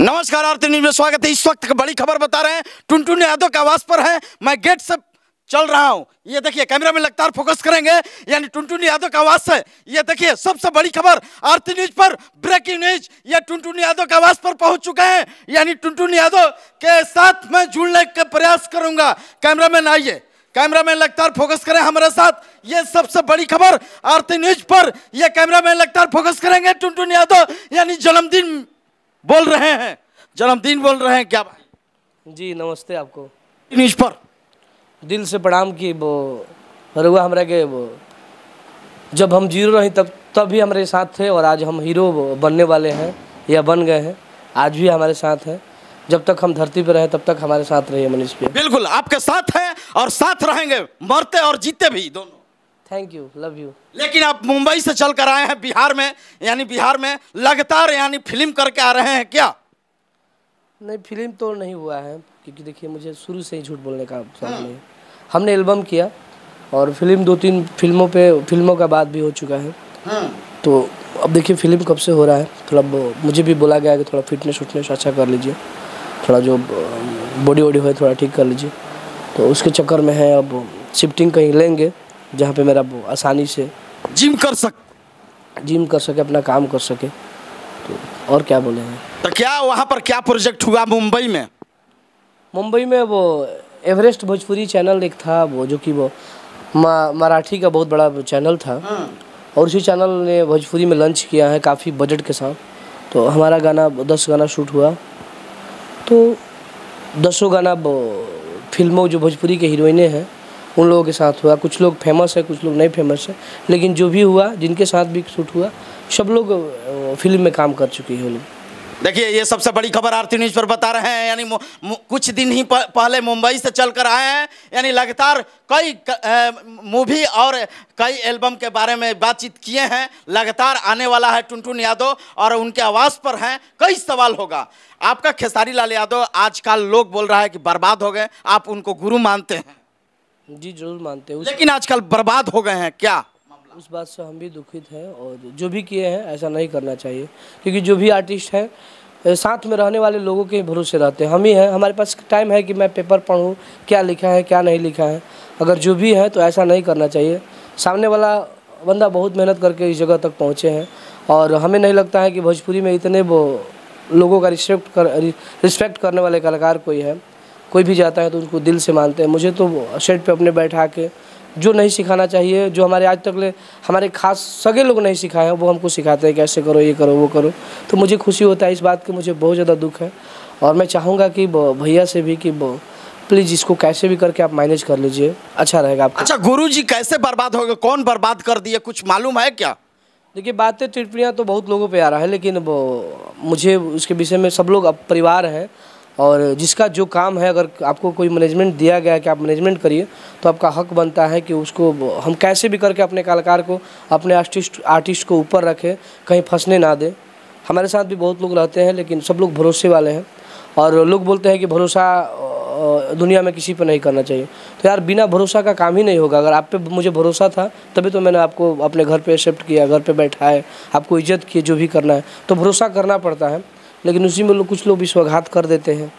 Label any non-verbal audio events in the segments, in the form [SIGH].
नमस्कार, आरती न्यूज़ में स्वागत है। इस वक्त की बड़ी खबर बता रहे हैं। टुनटुन यादव के आवास पर है। मैं गेट से चल रहा हूँ। ये देखिए, कैमरा में लगातार फोकस करेंगे। यानी टुनटुन यादव का आवास है। ये देखिए, सबसे बड़ी खबर आरती न्यूज़ पर। ब्रेकिंग न्यूज़ ये टुनटुन यादव के आवास पर पहुँच चुके हैं। यानी टुनटुन यादव के साथ मैं जुड़ने का प्रयास करूँगा। कैमरा मैन आइए। कैमरा मैन लगातार फोकस करें हमारे साथ। ये सबसे बड़ी खबर आरती न्यूज़ पर। यह कैमरा मैन लगातार फोकस करेंगे टुनटुन यादव। यानी जन्मदिन बोल रहे हैं। जन्मदिन बोल रहे हैं क्या भाई जी नमस्ते आपको। न्यूज़ पर। दिल से प्रणाम की वो रुआ हमरा के वो। जब हम ज़ीरो रही तब तब भी हमारे साथ थे और आज हम हीरो बनने वाले हैं या बन गए हैं। आज भी हमारे साथ हैं। जब तक हम धरती पर रहे तब तक हमारे साथ रहिए मनीष पे बिल्कुल आपके साथ हैं और साथ रहेंगे। मरते और जीते भी दोनों। थैंक यू लव यू लेकिन आप मुंबई से चल कर आए हैं बिहार में यानी बिहार में लगातार यानी फ़िल्म करके आ रहे हैं क्या? नहीं फ़िल्म तो नहीं हुआ है क्योंकि देखिए मुझे शुरू से ही झूठ बोलने का शौक नहीं है। हमने एल्बम किया और फ़िल्म दो तीन फ़िल्मों पे फ़िल्मों का बाद भी हो चुका है। तो अब देखिए फ़िल्म कब से हो रहा है थोड़ा मुझे भी बोला गया है कि थोड़ा फिटनेस उटनेस अच्छा कर लीजिए। थोड़ा जो बॉडी वॉडी है थोड़ा ठीक कर लीजिए। तो उसके चक्कर में है अब शिफ्टिंग कहीं लेंगे जहाँ पे मेरा आसानी से जिम कर सक। जिम कर सके अपना काम कर सके। तो और क्या बोले हैं? तो क्या वहाँ पर क्या प्रोजेक्ट हुआ मुंबई में? मुंबई में वो एवरेस्ट भोजपुरी चैनल एक था वो जो कि वो मराठी का बहुत बड़ा चैनल था। और उसी चैनल ने भोजपुरी में लंच किया है काफ़ी बजट के साथ। तो हमारा गाना दस गाना शूट हुआ। तो दसों गाना फ़िल्मों जो भोजपुरी के हीरोइनें हैं उन लोगों के साथ हुआ। कुछ लोग फ़ेमस है, कुछ लोग नहीं फ़ेमस है। लेकिन जो भी हुआ, जिनके साथ भी शूट हुआ, सब लोग फ़िल्म में काम कर चुके हैं लोग देखिए, ये सबसे बड़ी खबर आरती न्यूज़ पर बता रहे हैं। यानी कुछ दिन ही पहले मुंबई से चल कर आए हैं। यानी लगातार कई मूवी और कई एल्बम के बारे में बातचीत किए हैं। लगातार आने वाला है टुनटुन यादव और उनके आवाज़ पर हैं। कई सवाल होगा। आपका खेसारी लाल यादव, आजकल लोग बोल रहा है कि बर्बाद हो गए। आप उनको गुरु मानते हैं। जी ज़रूर मानते हैं। लेकिन आजकल बर्बाद हो गए हैं क्या? उस बात से हम भी दुखित हैं और जो भी किए हैं ऐसा नहीं करना चाहिए। क्योंकि जो भी आर्टिस्ट हैं साथ में रहने वाले लोगों के भरोसे रहते हैं। हम ही हैं हमारे पास टाइम है कि मैं पेपर पढ़ूँ क्या लिखा है क्या नहीं लिखा है। अगर जो भी है तो ऐसा नहीं करना चाहिए। सामने वाला बंदा बहुत मेहनत करके इस जगह तक पहुँचे हैं और हमें नहीं लगता है कि भोजपुरी में इतने वो लोगों का रिस्पेक्ट कर रिस्पेक्ट करने वाले कलाकार कोई है। कोई भी जाता है तो उनको दिल से मानते हैं। मुझे तो सेट पे अपने बैठा के जो नहीं सिखाना चाहिए जो हमारे आज तक ले हमारे खास सगे लोग नहीं सिखाए हैं वो हमको सिखाते हैं कैसे करो ये करो वो करो। तो मुझे खुशी होता है इस बात की मुझे बहुत ज़्यादा दुख है। और मैं चाहूँगा कि भैया से भी कि प्लीज़ इसको कैसे भी करके आप मैनेज कर लीजिए अच्छा रहेगा आपको। अच्छा गुरु जी कैसे बर्बाद हो गए? कौन बर्बाद कर दिए कुछ मालूम है क्या? देखिए बातें टिप्पणियाँ तो बहुत लोगों पे आ रहा है लेकिन वो मुझे उसके विषय में सब लोग अब परिवार हैं। और जिसका जो काम है, अगर आपको कोई मैनेजमेंट दिया गया है कि आप मैनेजमेंट करिए तो आपका हक बनता है कि उसको हम कैसे भी करके अपने कलाकार को, अपने आर्टिस्ट आर्टिस्ट को ऊपर रखें, कहीं फंसने ना दें। हमारे साथ भी बहुत लोग रहते हैं, लेकिन सब लोग भरोसे वाले हैं। और लोग बोलते हैं कि भरोसा दुनिया में किसी पर नहीं करना चाहिए। तो यार, बिना भरोसा का काम ही नहीं होगा। अगर आप पे मुझे भरोसा था, तभी तो मैंने आपको अपने घर पे एक्सेप्ट किया, घर पे बैठाए, आपको इज़्ज़त किए जो भी करना है। तो भरोसा करना पड़ता है। लेकिन उसी में लोग कुछ लोग विश्वासघात कर देते हैं।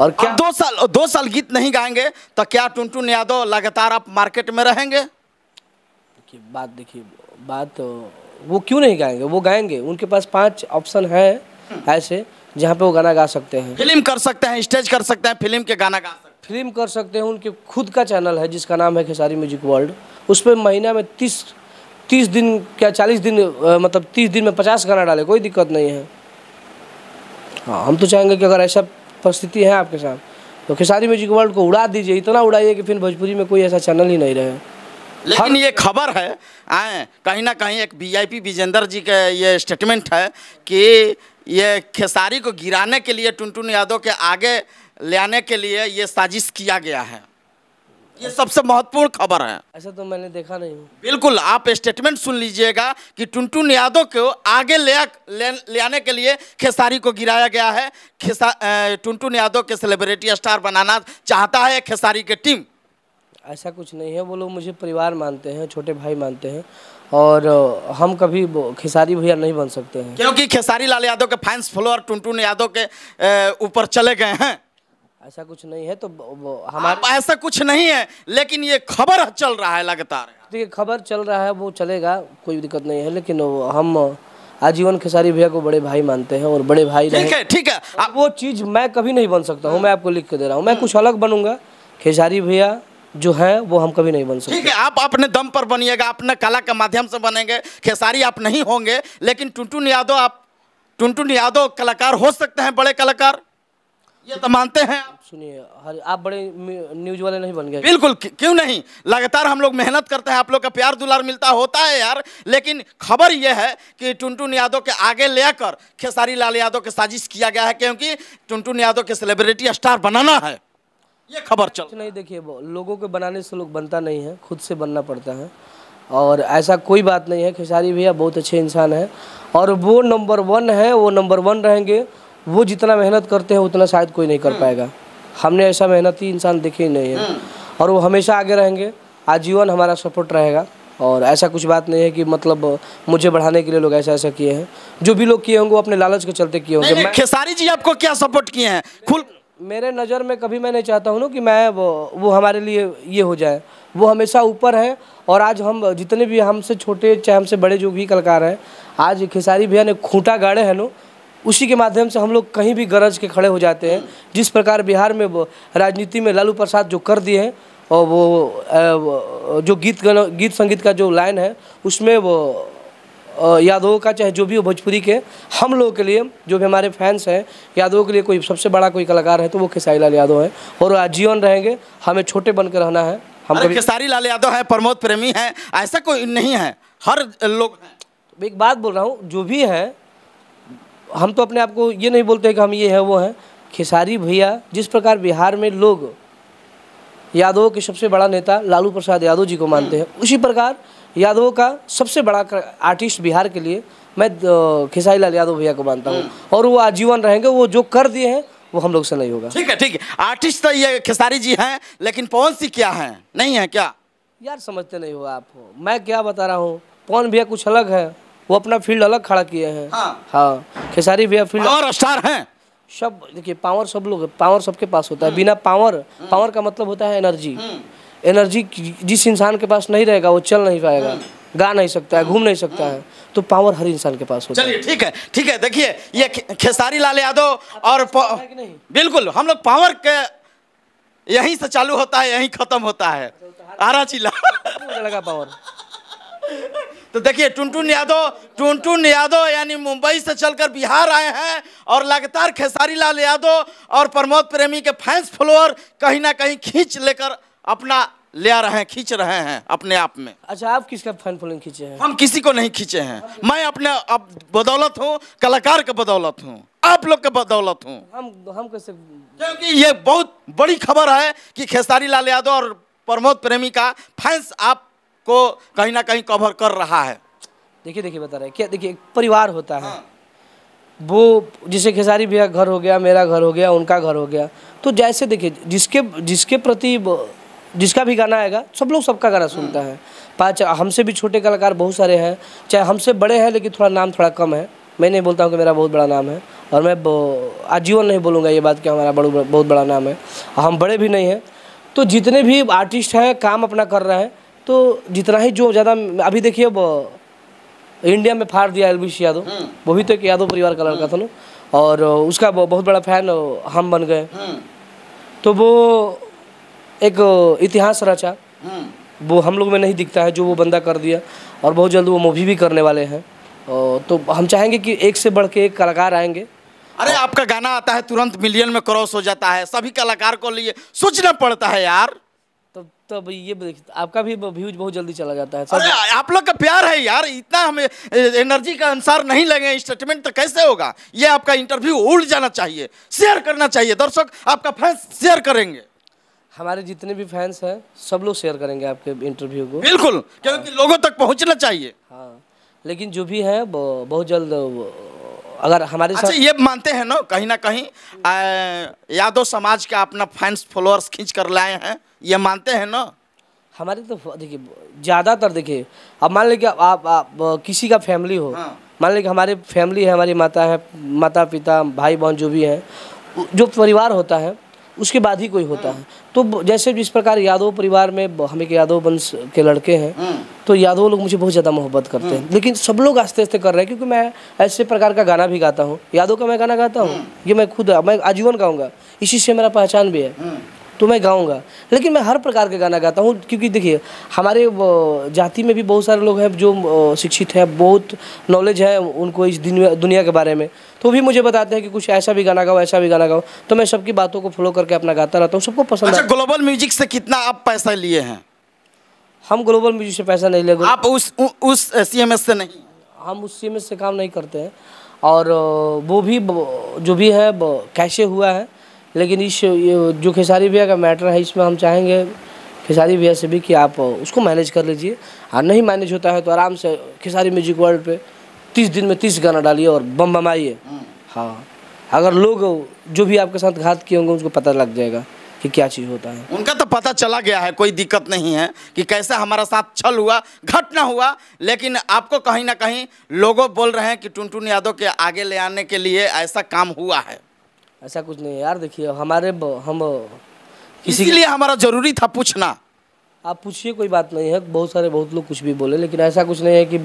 और क्या दो साल दो साल गीत नहीं गाएँगे तो क्या टुनटुन यादव लगातार आप मार्केट में रहेंगे? देखिए बात देखिए बात वो क्यों नहीं गाएँगे? वो गाएँगे। उनके पास पाँच ऑप्शन है ऐसे जहाँ पे वो गाना गा सकते हैं। फ़िल्म कर सकते हैं स्टेज कर सकते हैं फ़िल्म के गाना गा सकते फ़िल्म कर सकते हैं उनके खुद का चैनल है जिसका नाम है खेसारी म्यूज़िक वर्ल्ड। उस पर महीना में तीस तीस दिन क्या चालीस दिन मतलब तीस दिन में पचास गाना डाले कोई दिक्कत नहीं है। हाँ हम तो चाहेंगे कि अगर ऐसा परिस्थिति है आपके साथ तो खेसारी म्यूज़िक वर्ल्ड को उड़ा दीजिए इतना उड़ाइए कि फिर भोजपुरी में कोई ऐसा चैनल ही नहीं रहे। लेकिन ये खबर है आए कहीं ना कहीं एक वीआईपी विजेंद्र जी का ये स्टेटमेंट है कि ये खेसारी को गिराने के लिए टुनटुन यादव के आगे ले आने के लिए ये साजिश किया गया है। ये सबसे महत्वपूर्ण खबर है। ऐसा तो मैंने देखा नहीं हूँ। बिल्कुल आप स्टेटमेंट सुन लीजिएगा कि टुनटुन यादव को आगे ले ले, ले आने के लिए खेसारी को गिराया गया है। खेसा टुनटुन यादव के सेलिब्रिटी स्टार बनाना चाहता है खेसारी के टीम ऐसा कुछ नहीं है वो लोग मुझे परिवार मानते हैं छोटे भाई मानते हैं। और हम कभी खेसारी भैया नहीं बन सकते हैं। क्योंकि खेसारी लाल यादव के फैंस फॉलोअर टुनटुन यादव के ऊपर चले गए हैं। ऐसा कुछ नहीं है तो हमारे आप ऐसा कुछ नहीं है लेकिन ये खबर चल रहा है लगातार। देखिए खबर चल रहा है वो चलेगा कोई दिक्कत नहीं है लेकिन हम आजीवन खेसारी भैया को बड़े भाई मानते हैं और बड़े भाई ठीक है ठीक है। अब वो चीज़ मैं कभी नहीं बन सकता हूँ मैं आपको लिख के दे रहा हूँ। मैं कुछ अलग बनूँगा। खेसारी भैया जो है वो हम कभी नहीं बन सकते। ठीक है आप अपने दम पर बनिएगा अपने कला के माध्यम से बनेंगे। खेसारी आप नहीं होंगे लेकिन टुनटुन यादव आप टुनटुन यादव कलाकार हो सकते हैं बड़े कलाकार। ये तो मानते हैं आप। सुनिए हर आप बड़े न्यूज़ वाले नहीं बन गए। बिल्कुल क्यों नहीं? लगातार हम लोग मेहनत करते हैं आप लोग का प्यार दुलार मिलता होता है यार। लेकिन खबर यह है कि टुनटुन यादव के आगे लेकर खेसारी लाल यादव के साजिश किया गया है क्योंकि टुनटुन यादव के सेलिब्रिटी स्टार बनाना है। ये खबर चल नहीं देखिए लोगों के बनाने से लोग बनता नहीं है खुद से बनना पड़ता है। और ऐसा कोई बात नहीं है खेसारी भैया बहुत अच्छे इंसान है। और वो नंबर वन है वो नंबर वन रहेंगे। वो जितना मेहनत करते हैं उतना शायद कोई नहीं कर पाएगा। हमने ऐसा मेहनती इंसान देखे ही नहीं है। और वो हमेशा आगे रहेंगे। आजीवन हमारा सपोर्ट रहेगा। और ऐसा कुछ बात नहीं है कि मतलब मुझे बढ़ाने के लिए लोग ऐसा ऐसा किए हैं। जो भी लोग किए होंगे वो अपने लालच के चलते किए होंगे। खेसारी जी आपको क्या सपोर्ट किए हैं? खुल मेरे नज़र में कभी मैं नहीं चाहता हूँ ना कि मैं वो वो हमारे लिए ये हो जाए। वो हमेशा ऊपर है। और आज हम जितने भी हमसे छोटे चाहे हमसे बड़े जो भी कलाकार हैं आज खेसारी भैया ने खूंटा गाड़े हैं नो उसी के माध्यम से हम लोग कहीं भी गरज के खड़े हो जाते हैं। जिस प्रकार बिहार में राजनीति में लालू प्रसाद जो कर दिए हैं और वो जो गीत गीत संगीत का जो लाइन है उसमें वो यादवों का चाहे जो भी हो भोजपुरी के हम लोगों के लिए जो भी हमारे फैंस हैं यादवों के लिए कोई सबसे बड़ा कोई कलाकार है तो वो खेसारी लाल यादव है। और आजीवन रहेंगे हमें छोटे बन के रहना है। हम खेसारी लाल यादव है प्रमोद प्रेमी है ऐसा कोई नहीं है। हर लोग एक बात बोल रहा हूँ जो भी है हम तो अपने आप को ये नहीं बोलते कि हम ये है वो हैं। खेसारी भैया जिस प्रकार बिहार में लोग यादवों के सबसे बड़ा नेता लालू प्रसाद यादव जी को मानते हैं उसी प्रकार यादवों का सबसे बड़ा आर्टिस्ट बिहार के लिए मैं खेसारी लाल यादव भैया को मानता हूँ। और वो आजीवन रहेंगे वो जो कर दिए हैं वो हम लोग से नहीं होगा। ठीक है ठीक है। आर्टिस्ट तो ये खेसारी जी हैं लेकिन पवन सिंह क्या हैं? नहीं है क्या? यार समझते नहीं हो आप। मैं क्या बता रहा हूँ? पवन भैया कुछ अलग है। वो अपना फ़ील्ड अलग खड़ा किए हैं। हाँ। हाँ खेसारी भैया फ़ील्ड और स्टार हैं। सब देखिए पावर सब लोग पावर सबके पास होता है। बिना पावर पावर का मतलब होता है एनर्जी एनर्जी जिस इंसान के पास नहीं रहेगा वो चल नहीं पाएगा। गा नहीं सकता है घूम नहीं सकता है। तो पावर हर इंसान के पास होता है। चलिए ठीक है ठीक है देखिए ये खेसारी लाल यादव और? बिल्कुल हम लोग पावर के यहीं से चालू होता है यहीं खत्म होता है। आरा चिल्ला। लगा पावर [LAUGHS] तो देखिए टुनटुन यादव टुनटुन यादव यानी मुंबई से चलकर बिहार आए हैं और लगातार खेसारी लाल यादव और प्रमोद प्रेमी के फैंस फॉलोअर कहीं ना कहीं खींच लेकर अपना ले आ रहे हैं खींच रहे हैं अपने आप में। अच्छा आप किसका फ़ैन फॉलोइंग खींचे हैं? हम किसी को नहीं खींचे हैं। मैं अपने अब बदौलत हूँ कलाकार के बदौलत हूँ आप लोग के बदौलत हूँ। हम हम कैसे? क्योंकि ये बहुत बड़ी खबर है कि खेसारी लाल यादव और प्रमोद प्रेमी का फैंस आपको कहीं ना कहीं कवर कर रहा है। देखिए देखिए, बता रहे क्या, देखिए, एक परिवार होता है। हाँ। वो, जैसे खेसारी भैया घर हो गया, मेरा घर हो गया, उनका घर हो गया तो जैसे देखिए, जिसके जिसके प्रति, जिसका भी गाना आएगा, सब लोग सबका गाना सुनता है। पाँच, हमसे भी छोटे कलाकार बहुत सारे हैं, चाहे हमसे बड़े हैं, लेकिन थोड़ा नाम थोड़ा कम है। मैं नहीं बोलता हूँ कि मेरा बहुत बड़ा नाम है, और मैं आजीवन नहीं बोलूँगा ये बात कि हमारा बड़ू, बहुत बड़ा नाम है। हम बड़े भी नहीं हैं। तो जितने भी आर्टिस्ट हैं, काम अपना कर रहे हैं तो जितना ही जो ज़्यादा अभी देखिए इंडिया में फाड़ दिया एलविश यादव। वो भी तो एक यादव परिवार का लड़का था ना। और उसका बहुत बड़ा फ़ैन हम बन गए। तो वो एक इतिहास रचा। वो हम लोग में नहीं दिखता है जो वो बंदा कर दिया। और बहुत जल्द वो मूवी भी करने वाले हैं। तो हम चाहेंगे कि एक से बढ़ के एक कलाकार आएँगे। अरे आपका गाना आता है तुरंत मिलियन में क्रॉस हो जाता है। सभी कलाकार को लिए सोचना पड़ता है यार। तब तब ये आपका भी व्यूज़ बहुत जल्दी चला जाता है अरे आप लोग का प्यार है यार इतना हमें एनर्जी का अनुसार नहीं लगे स्टेटमेंट तो कैसे होगा? ये आपका इंटरव्यू उड़ जाना चाहिए शेयर करना चाहिए। दर्शक आपका फैंस शेयर करेंगे। हमारे जितने भी फैंस हैं सब लोग शेयर करेंगे आपके इंटरव्यू को। बिल्कुल क्योंकि लोगों तक पहुँचना चाहिए। हाँ लेकिन जो भी है बहुत जल्द अगर हमारे अच्छा ये मानते हैं ना कहीं ना कहीं यादव समाज का अपना फैंस फॉलोअर्स खींच कर लाए हैं ये मानते हैं ना हमारे तो देखिए ज़्यादातर देखिए अब मान लीजिए कि आप, आप, आप किसी का फैमिली हो हाँ। मान लीजिए कि हमारे फैमिली है हमारी माता है माता पिता भाई बहन जो भी हैं जो परिवार होता है उसके बाद ही कोई होता है। तो जैसे जिस प्रकार यादव परिवार में हम एक यादव वंश के लड़के हैं तो यादव लोग मुझे बहुत ज़्यादा मोहब्बत करते हैं। लेकिन सब लोग आस्ते आस्ते कर रहे हैं क्योंकि मैं ऐसे प्रकार का गाना भी गाता हूँ। यादव का मैं गाना गाता हूँ? ये मैं खुद मैं आजीवन गाऊँगा। इसी से मेरा पहचान भी है। तो मैं गाऊँगा। लेकिन मैं हर प्रकार के गाना गाता हूँ क्योंकि देखिए हमारे जाति में भी बहुत सारे लोग हैं जो शिक्षित हैं बहुत नॉलेज है उनको इस दुनिया दुनिया के बारे में। तो भी मुझे बताते हैं कि कुछ ऐसा भी गाना गाओ ऐसा भी गाना गाओ। तो मैं सबकी बातों को फॉलो करके अपना गाता रहता हूँ सबको पसंद अच्छा ग्लोबल म्यूज़िक से कितना आप पैसा लिए हैं? हम ग्लोबल म्यूज़िक से पैसा नहीं लेंगे आप उस उ, उस सीएमएस से नहीं? हम उस सीमेंट से काम नहीं करते हैं। और वो भी जो भी है कैसे हुआ है। लेकिन इस ये जो खेसारी भैया का मैटर है इसमें हम चाहेंगे खेसारी भैया से भी कि आप उसको मैनेज कर लीजिए। और नहीं मैनेज होता है तो आराम से खेसारी म्यूज़िक वर्ल्ड पे तीस दिन में तीस गाना डालिए और बम बमाइए। हाँ। अगर लोग जो भी आपके साथ घात किए होंगे उसको पता लग जाएगा कि क्या चीज़ होता है। उनका तो पता चला गया है कोई दिक्कत नहीं है कि कैसे हमारा साथ छल हुआ घटना हुआ लेकिन आपको कहीं ना कहीं लोगों बोल रहे हैं कि टुनटुन यादव के आगे ले आने के लिए ऐसा काम हुआ है। ऐसा कुछ नहीं यार देखिए हमारे हम किसी इसीलिए हमारा ज़रूरी था पूछना। आप पूछिए, कोई बात नहीं है। बहुत सारे, बहुत लोग कुछ भी बोले, लेकिन ऐसा कुछ नहीं है कि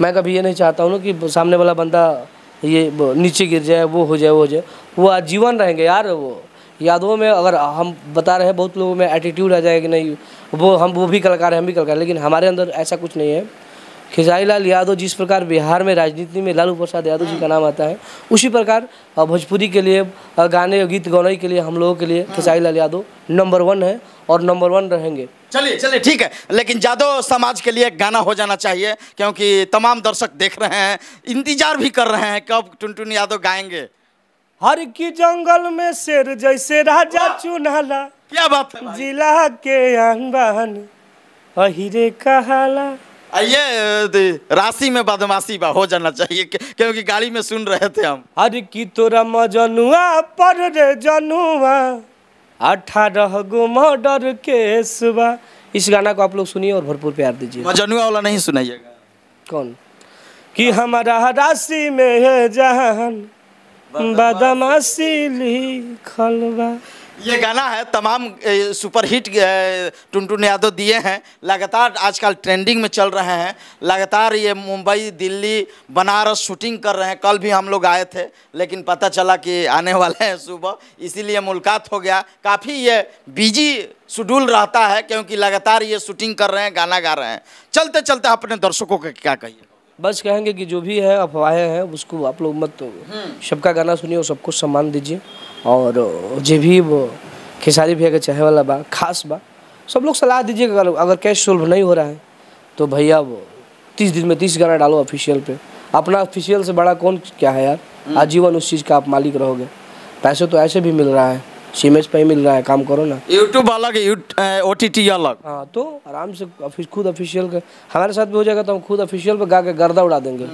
मैं कभी ये नहीं चाहता हूँ ना कि सामने वाला बंदा ये नीचे गिर जाए, वो हो जाए, वो हो जाए। वो आजीवन रहेंगे यार, वो। यादों में अगर हम बता रहे हैं, बहुत लोगों में एटीट्यूड आ जाएगा कि नहीं, वो हम, वो भी कलाकार हैं, हम भी कलाकार लेकिन हमारे अंदर ऐसा कुछ नहीं है। खेसारी लाल यादव जिस प्रकार बिहार में राजनीति में लालू प्रसाद यादव जी का नाम आता है उसी प्रकार भोजपुरी के लिए गाने गीत गौनाई के लिए हम लोगों के लिए खेसारी लाल यादव नंबर वन है और नंबर वन रहेंगे। चलिए चलिए ठीक है। लेकिन जादव समाज के लिए गाना हो जाना चाहिए क्योंकि तमाम दर्शक देख रहे हैं इंतज़ार भी कर रहे हैं कब टुनटुन यादव गाएँगे। हर की जंगल में शेर जैसे राजा चुनाला क्या बात है जिला के अहिरे कहाला। ये राशि में बदमाशी बा हो जाना चाहिए क्योंकि गाड़ी में सुन रहे थे हम। हर की तोरा मजनुआ पर रे जनुआ। अठारह गो मर्डर केस बा। इस गाना को आप लोग सुनिए और भरपूर प्यार दीजिए। मजनुआ वाला नहीं सुनाइएगा। कौन? कि हमारा राशि में है जहान बदमाशी लिखल बा। ये गाना है, तमाम सुपरहिट टुनटुन यादव दिए हैं। लगातार आजकल ट्रेंडिंग में चल रहे हैं। लगातार ये मुंबई, दिल्ली, बनारस शूटिंग कर रहे हैं। कल भी हम लोग आए थे, लेकिन पता चला कि आने वाले हैं सुबह। इसीलिए मुलाकात हो गया। काफ़ी ये बिज़ी शेड्यूल रहता है, क्योंकि लगातार ये शूटिंग कर रहे हैं, गाना गा रहे हैं। चलते चलते अपने दर्शकों को क्या कहिए? बस कहेंगे कि जो भी है अफवाहें हैं उसको आप लोग मत सबका गाना सुनिए और सबको सम्मान दीजिए। और जो भी वो खेसारी भैया के चाहे वाला बा खास बा सब लोग सलाह दीजिए अगर अगर कैश सोल्व नहीं हो रहा है तो भैया वो तीस दिन में तीस गाना डालो ऑफिशियल पे। अपना ऑफिशियल से बड़ा कौन क्या है यार? आजीवन उस चीज़ का आप मालिक रहोगे। पैसे तो ऐसे भी मिल रहा है। सीमेज पे ही मिल रहा है काम करो ना। यूट्यूब अलग ओ टी टी अलग। हाँ तो आराम से खुद ऑफिशियल का हमारे साथ भी हो जाएगा तो हम खुद ऑफिशियल पे गा के गर्दा उड़ा देंगे।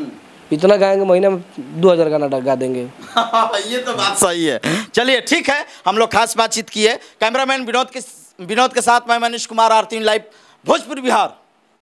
इतना गाएँगे महीने में दो हज़ार गाना गा देंगे। [LAUGHS] ये तो बात सही है। चलिए ठीक है हम लोग खास बातचीत किए कैमरामैन विनोद के विनोद के साथ मैं मनीष कुमार आरती लाइव भोजपुर बिहार।